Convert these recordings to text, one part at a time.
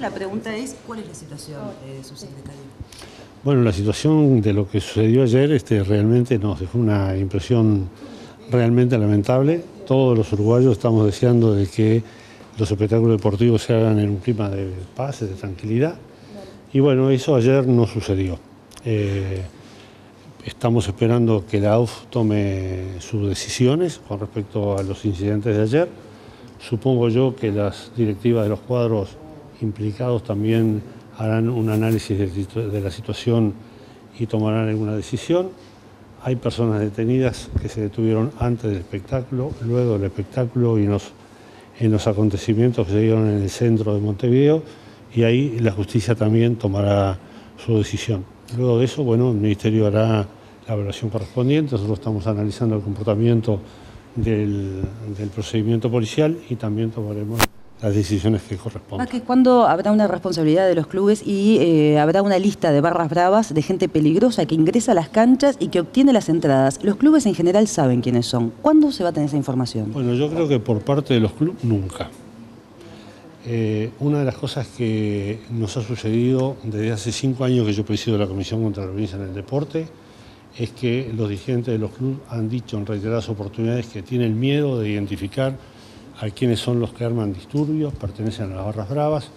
La pregunta es, ¿cuál es la situación, de su secretario? Bueno, la situación de lo que sucedió ayer este, realmente nos dejó una impresión realmente lamentable. Todos los uruguayos estamos deseando de que los espectáculos deportivos se hagan en un clima de paz, de tranquilidad. Y bueno, eso ayer no sucedió. Eh, estamos esperando que la AUF tome sus decisiones con respecto a los incidentes de ayer. Supongo yo que las directivas de los cuadros implicados también harán un análisis de la situación y tomarán alguna decisión. Hay personas detenidas que se detuvieron antes del espectáculo, luego del espectáculo y en los acontecimientos que se dieron en el centro de Montevideo y ahí la justicia también tomará su decisión. Luego de eso, bueno, el Ministerio hará la evaluación correspondiente, nosotros estamos analizando el comportamiento del, del procedimiento policial y también tomaremos las decisiones que corresponden. que ¿Cuándo habrá una responsabilidad de los clubes y eh, habrá una lista de barras bravas de gente peligrosa que ingresa a las canchas y que obtiene las entradas? Los clubes en general saben quiénes son. ¿Cuándo se va a tener esa información? Bueno, yo creo que por parte de los clubes nunca. Eh, una de las cosas que nos ha sucedido desde hace cinco años que yo presido la Comisión contra la Violencia en el Deporte es que los dirigentes de los clubes han dicho en reiteradas oportunidades que tienen miedo de identificar a quienes son los que arman disturbios, pertenecen a las barras bravas,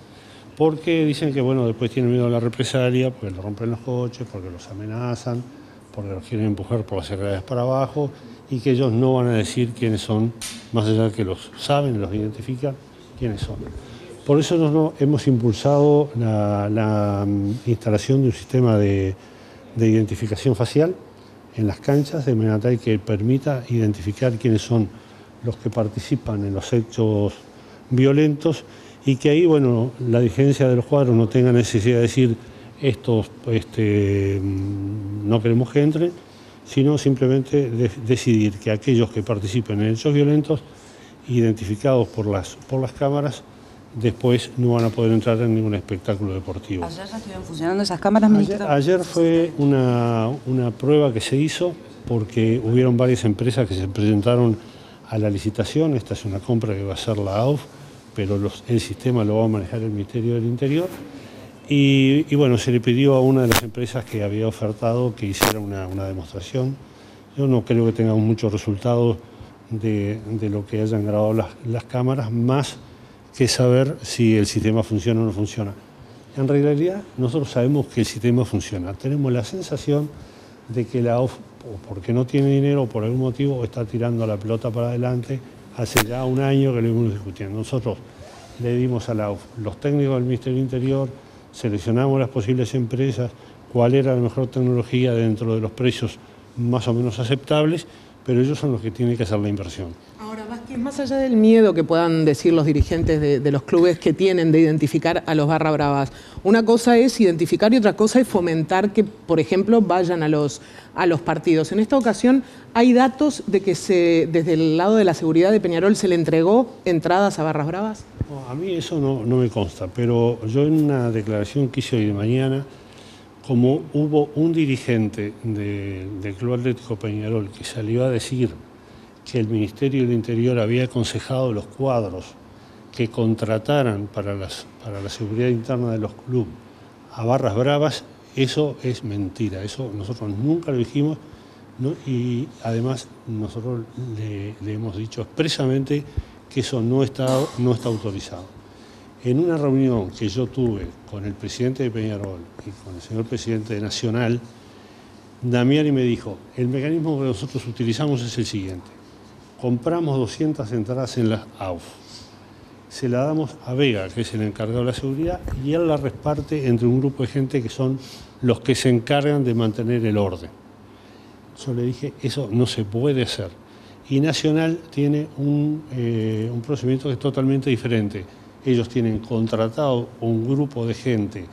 porque dicen que bueno, después tienen miedo a la represalia, porque los rompen los coches, porque los amenazan, porque los quieren empujar por las escaleras para abajo y que ellos no van a decir quiénes son, más allá de que los saben, los identifican, quiénes son. Por eso hemos impulsado la, mm, instalación de un sistema de, de identificación facial en las canchas, de manera tal que permita identificar quiénes son los que participan en los hechos violentos y que ahí, bueno, la dirigencia de los cuadros no tenga necesidad de decir estos este, mm, no queremos que entren, sino simplemente decidir que aquellos que participen en hechos violentos, identificados por las, por las cámaras, después no van a poder entrar en ningún espectáculo deportivo. ¿Ayer ya estuvieron funcionando esas cámaras, ayer, ayer, fue una, una prueba que se hizo porque hubieron varias empresas que se presentaron a la licitación. Esta es una compra que va a hacer la AUF, pero el sistema lo va a manejar el Ministerio del Interior. Y, bueno, se le pidió a una de las empresas que había ofertado que hiciera una, demostración. Yo no creo que tengamos muchos resultados de, lo que hayan grabado las, las, cámaras, más que saber si el sistema funciona o no funciona. En realidad, nosotros sabemos que el sistema funciona. Tenemos la sensación de que la AUF o porque no tiene dinero o por algún motivo está tirando la pelota para adelante. Hace ya un año que lo hemos discutiendo. Nosotros le dimos a los técnicos del Ministerio del Interior, seleccionamos las posibles empresas, cuál era la mejor tecnología dentro de los precios más o menos aceptables, pero ellos son los que tienen que hacer la inversión. Ahora, más allá del miedo que puedan decir los dirigentes de, los clubes que tienen de identificar a los barra bravas, una cosa es identificar y otra cosa es fomentar que, por ejemplo, vayan a los, a los partidos. En esta ocasión hay datos de que se, desde el lado de la seguridad de Peñarol se le entregó entradas a barras bravas. a mí eso no, me consta, pero yo en una declaración que hice hoy de mañana, como hubo un dirigente del Club Atlético Peñarol que salió a decir que el Ministerio del Interior había aconsejado los cuadros que contrataran para, la seguridad interna de los clubes a barras bravas, eso es mentira, eso nosotros nunca lo dijimos y además nosotros le, hemos dicho expresamente que eso no está, no está autorizado. En una reunión que yo tuve con el presidente de Peñarol y con el señor presidente de Nacional, Damiani me dijo, el mecanismo que nosotros utilizamos es el siguiente compramos 200 entradas en la AUF. Se la damos a Vega, que es el encargado de la seguridad, y él la reparte entre un grupo de gente que son los que se encargan de mantener el orden. Yo le dije, eso no se puede hacer. Y Nacional tiene un, eh, un procedimiento que es totalmente diferente. Ellos tienen contratado un grupo de gente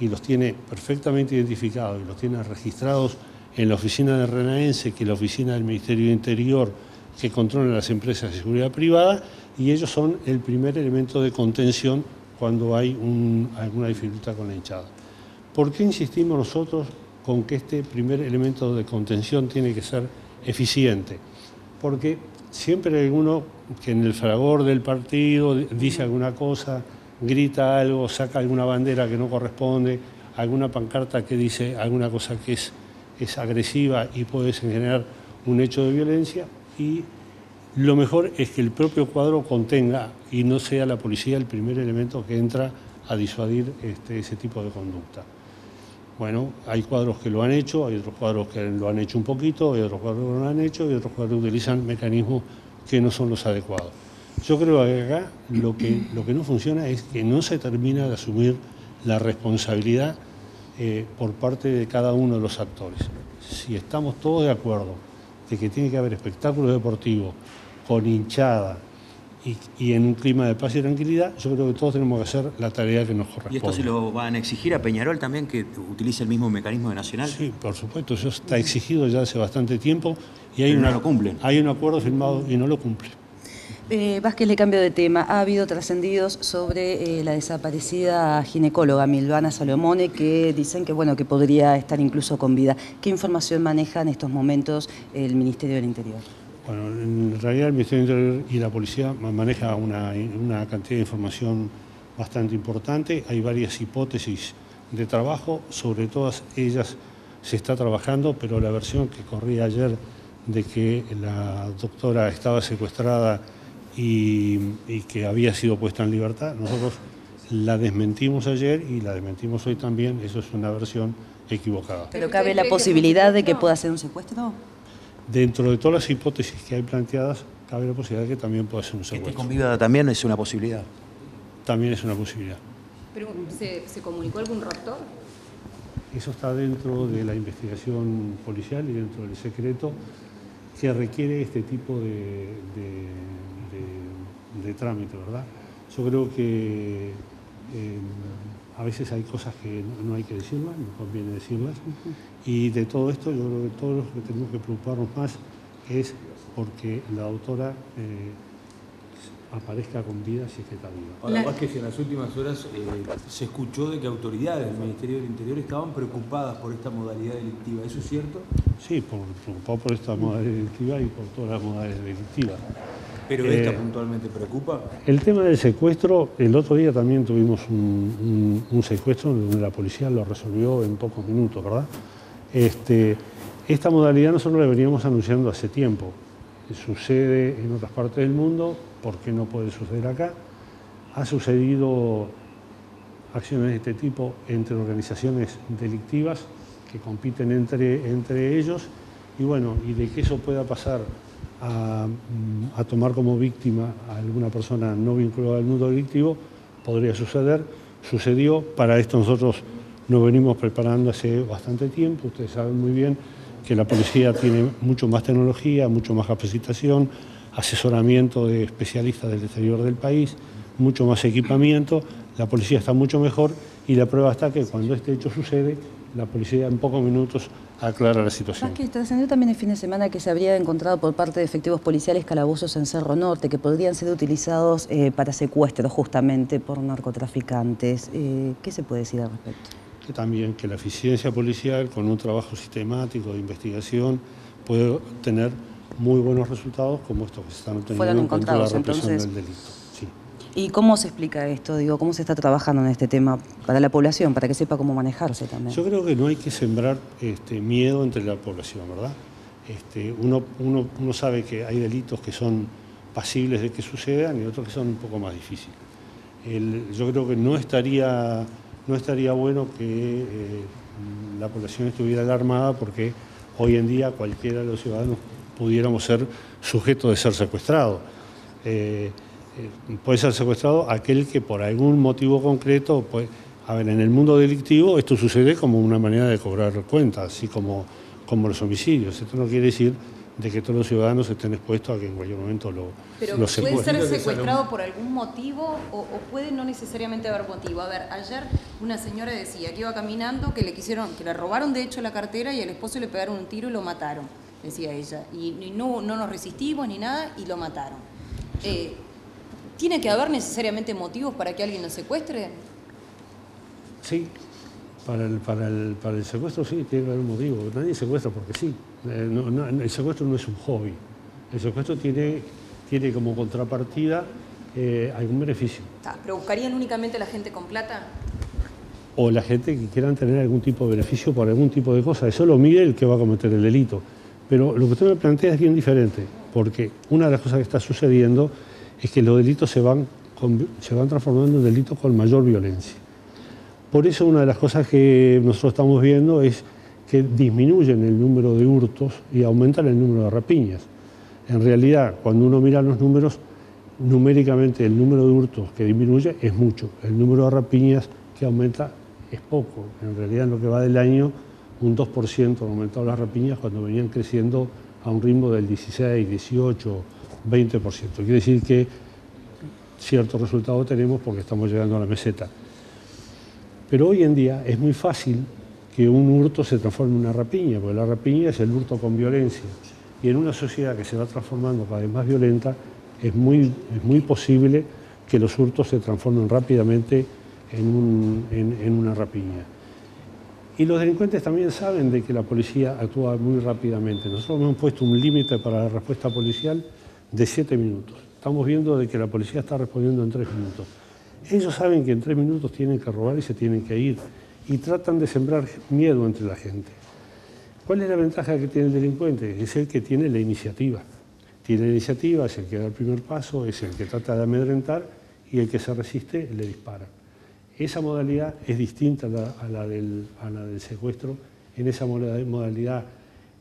y los tiene perfectamente identificados y los tiene registrados en la oficina de Renaense, que es la oficina del Ministerio de Interior, que controlan las empresas de seguridad privada y ellos son el primer elemento de contención cuando hay alguna dificultad con la hinchada. ¿Por qué insistimos nosotros con que este primer elemento de contención tiene que ser eficiente? Porque siempre hay alguno que en el fragor del partido dice alguna cosa grita algo, saca alguna bandera que no corresponde, alguna pancarta que dice alguna cosa que es, es agresiva y puede generar un hecho de violencia y lo mejor es que el propio cuadro contenga y no sea la policía el primer elemento que entra a disuadir este, ese tipo de conducta. Bueno, hay cuadros que lo han hecho, hay otros cuadros que lo han hecho un poquito, hay otros cuadros que no lo han hecho y otros cuadros que utilizan mecanismos que no son los adecuados. Yo creo que acá lo que, lo que no funciona es que no se termina de asumir la responsabilidad eh, por parte de cada uno de los actores. Si estamos todos de acuerdo de que tiene que haber espectáculos deportivos con hinchada y, en un clima de paz y tranquilidad, yo creo que todos tenemos que hacer la tarea que nos corresponde. ¿Y esto se lo van a exigir a Peñarol también que utilice el mismo mecanismo de Nacional? Sí, por supuesto, eso está exigido ya hace bastante tiempo y hay, no lo cumplen. hay un acuerdo firmado y no lo cumple. Eh, Vázquez, le cambio de tema. Ha habido trascendidos sobre eh, la desaparecida ginecóloga Milvana Salomone que dicen que, bueno, que podría estar incluso con vida. ¿Qué información maneja en estos momentos el Ministerio del Interior? Bueno, en realidad el Ministerio del Interior y la policía maneja una, una cantidad de información bastante importante. Hay varias hipótesis de trabajo, sobre todas ellas se está trabajando, pero la versión que corría ayer de que la doctora estaba secuestrada y, que había sido puesta en libertad. Nosotros la desmentimos ayer y la desmentimos hoy también. Eso es una versión equivocada. ¿Pero cabe la posibilidad de que pueda ser un secuestro? Dentro de todas las hipótesis que hay planteadas, cabe la posibilidad de que también pueda ser un secuestro. ¿Que esté con también es una posibilidad? También es una posibilidad. ¿Pero se, comunicó algún raptor? Eso está dentro de la investigación policial y dentro del secreto que requiere este tipo de de trámite, ¿verdad? Yo creo que eh, a veces hay cosas que no hay que decirlas, no conviene decirlas, y de todo esto yo creo que todos los que tenemos que preocuparnos más es porque la autora eh, aparezca con vida si es que está viva. Ahora, que en las últimas horas eh, se escuchó de que autoridades del Ministerio del Interior estaban preocupadas por esta modalidad delictiva. ¿Eso es cierto? Sí, por, preocupados por esta modalidad delictiva y por todas las modalidades delictivas. ¿Pero esta eh, puntualmente preocupa? El tema del secuestro, el otro día también tuvimos un, secuestro donde la policía lo resolvió en pocos minutos, ¿verdad? Este, esta modalidad nosotros la veníamos anunciando hace tiempo. Sucede en otras partes del mundo, ¿por qué no puede suceder acá? Ha sucedido acciones de este tipo entre organizaciones delictivas que compiten entre, entre ellos y bueno, y de que eso pueda pasar a, tomar como víctima a alguna persona no vinculada al mundo delictivo, podría suceder, sucedió, para esto nosotros nos venimos preparando hace bastante tiempo, ustedes saben muy bien que la policía tiene mucho más tecnología, mucho más capacitación, asesoramiento de especialistas del exterior del país, mucho más equipamiento, la policía está mucho mejor y la prueba está que cuando este hecho sucede, la policía en pocos minutos aclara la situación. que trascendió también el fin de semana que se habría encontrado por parte de efectivos policiales calabozos en Cerro Norte que podrían ser utilizados eh, para secuestros justamente por narcotraficantes. Eh, ¿Qué se puede decir al respecto? Que también que la eficiencia policial con un trabajo sistemático de investigación puede tener muy buenos resultados como estos que se están obteniendo en contra de la represión del delito. ¿Y cómo se explica esto? Digo, ¿cómo se está trabajando en este tema para la población, para que sepa cómo manejarse también? Yo creo que no hay que sembrar este, miedo entre la población, ¿verdad? Este, uno, sabe que hay delitos que son pasibles de que sucedan y otros que son un poco más difíciles. yo creo que no estaría, no estaría bueno que eh, la población estuviera alarmada porque hoy en día cualquiera de los ciudadanos pudiéramos ser sujetos de ser secuestrados. Eh, puede ser secuestrado aquel que por algún motivo concreto, pues, a ver, en el mundo delictivo esto sucede como una manera de cobrar cuentas, así como, como los homicidios. Esto no quiere decir de que todos los ciudadanos estén expuestos a que en cualquier momento lo, Pero ¿Puede ser secuestrado por algún motivo o, puede no necesariamente haber motivo? A ver, ayer una señora decía que iba caminando, que le quisieron, que le robaron de hecho la cartera y al esposo le pegaron un tiro y lo mataron, decía ella. Y, no, no nos resistimos ni nada y lo mataron. Eh, ¿Tiene que haber necesariamente motivos para que alguien lo secuestre? Sí, para el, para el, para el secuestro sí, tiene que haber un motivo. Nadie secuestra porque sí. Eh, el secuestro no es un hobby. El secuestro tiene, tiene como contrapartida eh, algún beneficio. Ah, ¿Pero buscarían únicamente la gente con plata? O la gente que quieran tener algún tipo de beneficio por algún tipo de cosa. Eso lo mide el que va a cometer el delito. Pero lo que usted me plantea es bien diferente, porque una de las cosas que está sucediendo es que los delitos se van, se van transformando en delitos con mayor violencia. Por eso una de las cosas que nosotros estamos viendo es que disminuyen el número de hurtos y aumentan el número de rapiñas. En realidad, cuando uno mira los números, numéricamente el número de hurtos que disminuye es mucho, el número de rapiñas que aumenta es poco. En realidad, en lo que va del año, un 2% han aumentado las rapiñas cuando venían creciendo a un ritmo del 16, 18, 20%. Quiere decir que cierto resultado tenemos porque estamos llegando a la meseta. Pero hoy en día es muy fácil que un hurto se transforme en una rapiña, porque la rapiña es el hurto con violencia. Y en una sociedad que se va transformando cada vez más violenta, es muy, es muy posible que los hurtos se transformen rápidamente en, en una rapiña. Y los delincuentes también saben de que la policía actúa muy rápidamente. Nosotros hemos puesto un límite para la respuesta policial de siete minutos. Estamos viendo de que la policía está respondiendo en tres minutos. Ellos saben que en tres minutos tienen que robar y se tienen que ir y tratan de sembrar miedo entre la gente. ¿Cuál es la ventaja que tiene el delincuente? Es el que tiene la iniciativa. Tiene la iniciativa, es el que da el primer paso, es el que trata de amedrentar y el que se resiste le dispara. Esa modalidad es distinta a la, del, secuestro. En esa modalidad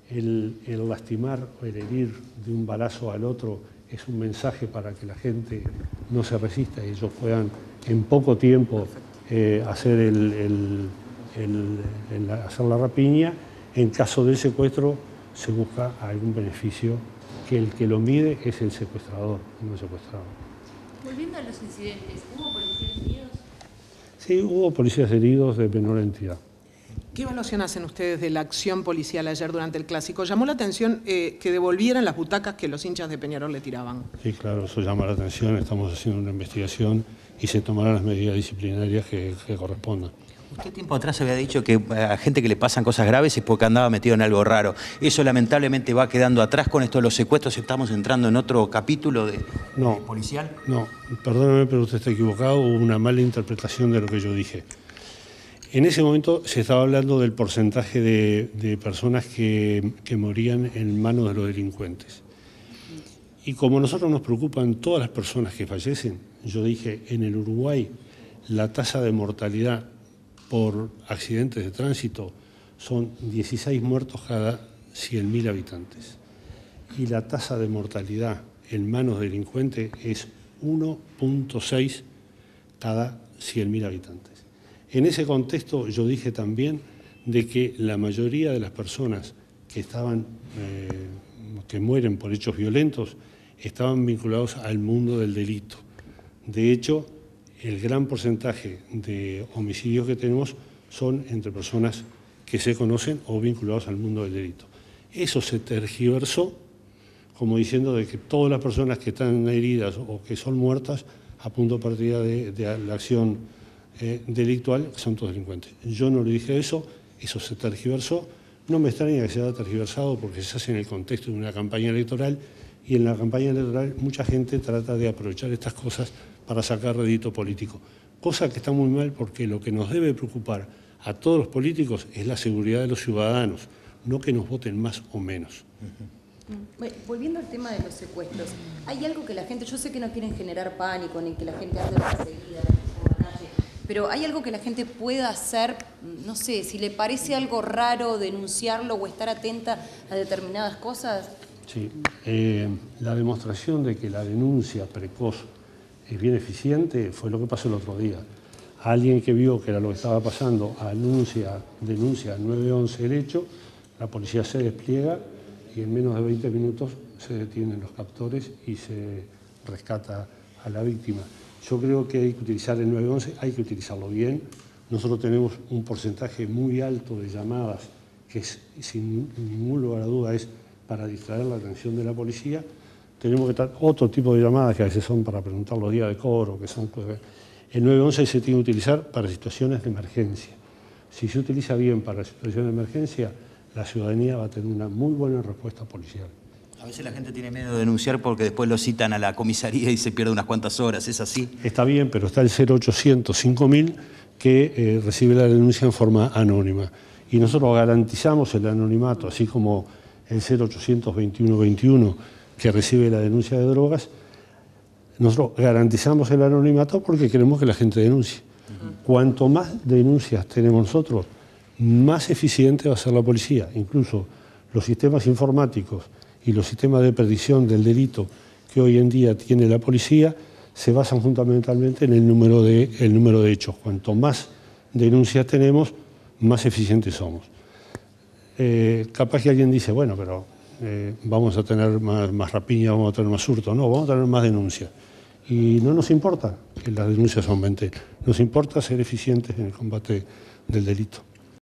el, lastimar o el herir de un balazo al otro es un mensaje para que la gente no se resista y ellos puedan en poco tiempo eh, hacer, el, hacer la rapiña. En caso del secuestro se busca algún beneficio que el que lo mide es el secuestrador, no el secuestrado. Volviendo a los incidentes, ¿hubo policías heridos? Sí, hubo policías heridos de menor entidad. ¿Qué evaluación hacen ustedes de la acción policial ayer durante el Clásico? Llamó la atención eh, que devolvieran las butacas que los hinchas de Peñarol le tiraban. Sí, claro, eso llama la atención. Estamos haciendo una investigación y se tomarán las medidas disciplinarias que, correspondan. Usted tiempo atrás había dicho que a gente que le pasan cosas graves es porque andaba metido en algo raro. Eso lamentablemente va quedando atrás con esto de los secuestros. Estamos entrando en otro capítulo de, policial. No, perdóneme, pero usted está equivocado. Hubo una mala interpretación de lo que yo dije. En ese momento se estaba hablando del porcentaje de, personas que, morían en manos de los delincuentes. Y como a nosotros nos preocupan todas las personas que fallecen, yo dije, en el Uruguay la tasa de mortalidad por accidentes de tránsito son 16 muertos cada 100.000 habitantes. Y la tasa de mortalidad en manos de delincuentes es 1.6 cada 100.000 habitantes. En ese contexto yo dije también de que la mayoría de las personas que estaban, eh, que mueren por hechos violentos, estaban vinculados al mundo del delito. De hecho, el gran porcentaje de homicidios que tenemos son entre personas que se conocen o vinculados al mundo del delito. Eso se tergiversó como diciendo de que todas las personas que están heridas o que son muertas a punto de partida de la acción eh, delictual son todos delincuentes. Yo no le dije eso, eso se tergiversó. No me extraña que se haya tergiversado porque se hace en el contexto de una campaña electoral y en la campaña electoral mucha gente trata de aprovechar estas cosas para sacar rédito político. Cosa que está muy mal porque lo que nos debe preocupar a todos los políticos es la seguridad de los ciudadanos, no que nos voten más o menos. volviendo al tema de los secuestros, hay algo que la gente, yo sé que no quieren generar pánico ni que la gente ande perseguida, pero hay algo que la gente pueda hacer, no sé, si le parece algo raro denunciarlo o estar atenta a determinadas cosas. Sí, eh, la demostración de que la denuncia precoz es bien eficiente fue lo que pasó el otro día. Alguien que vio que era lo que estaba pasando anuncia, denuncia al 911 el hecho, la policía se despliega y en menos de 20 minutos se detienen los captores y se rescata a la víctima. Yo creo que hay que utilizar el 911, hay que utilizarlo bien. Nosotros tenemos un porcentaje muy alto de llamadas que sin ningún lugar a duda es para distraer la atención de la policía. Tenemos que otro tipo de llamadas que a veces son para preguntar los días de cobro, que son... Pues, el 911 se tiene que utilizar para situaciones de emergencia. Si se utiliza bien para situaciones de emergencia, la ciudadanía va a tener una muy buena respuesta policial. A veces la gente tiene miedo de denunciar porque después lo citan a la comisaría y se pierde unas cuantas horas, ¿es así? Está bien, pero está el 0800 5000 que eh, recibe la denuncia en forma anónima. Y nosotros garantizamos el anonimato, así como el 0800 2121 que recibe la denuncia de drogas, nosotros garantizamos el anonimato porque queremos que la gente denuncie. Cuanto más denuncias tenemos nosotros, más eficiente va a ser la policía. Incluso los sistemas informáticos y los sistemas de predicción del delito que hoy en día tiene la policía se basan fundamentalmente en el número de, el número de hechos. Cuanto más denuncias tenemos, más eficientes somos. Eh, capaz que alguien dice, bueno, pero eh, vamos a tener más, más rapiña, vamos a tener más hurto. No, vamos a tener más denuncias. Y no nos importa que las denuncias aumenten, nos importa ser eficientes en el combate del delito.